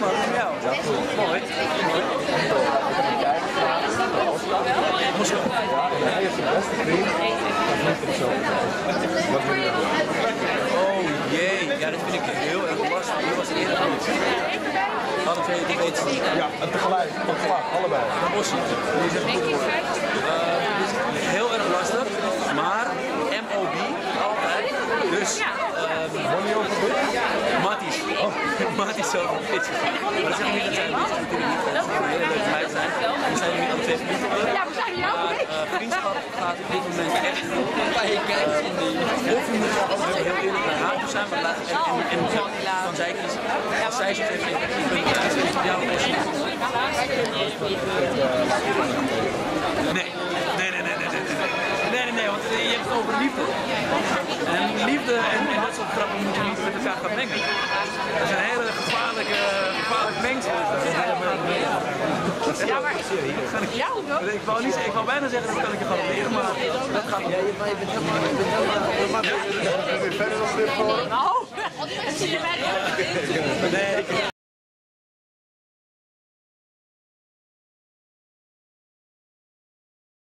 Mooi. Hij is zijn beste vriend. Dat moet ik zo. Wat wil je doen? Oh jee, ja, dat vind ik heel erg lastig. Dit was eerder goed. Alle twee die weten Ja, en tegelijk. Op slag, allebei. Die goed. Uh, dit is heel erg lastig, maar MOB altijd. Dus ehm Matties over pitches. Maar dat zeg ik niet dat natuurlijk niet. Zijn hele leuke zijn. We zijn nu niet alle twee elkaar. Ja, we zijn jou Maar eh, vriendschap gaat op dit moment echt. Of je moet gewoon ook heel eerlijk naar haar toe zijn, maar laat en, en, en kan zij kiezen. Als zij ik ben thuis, is het jouw optie. Nee, nee, nee, nee, nee, nee. Nee, nee, nee, want je hebt het over liefde. En liefde en, en dat soort grappen moet je niet met elkaar gaan mengen. Dat is een hele gevaarlijke, gevaarlijk mengsel. Ja, maar jou toch? Ik wou, niet, ik wou bijna zeggen dat kan ik je garanderen, maar dat gaat niet. Verder dan dit voor? Zie je mij Nee, ik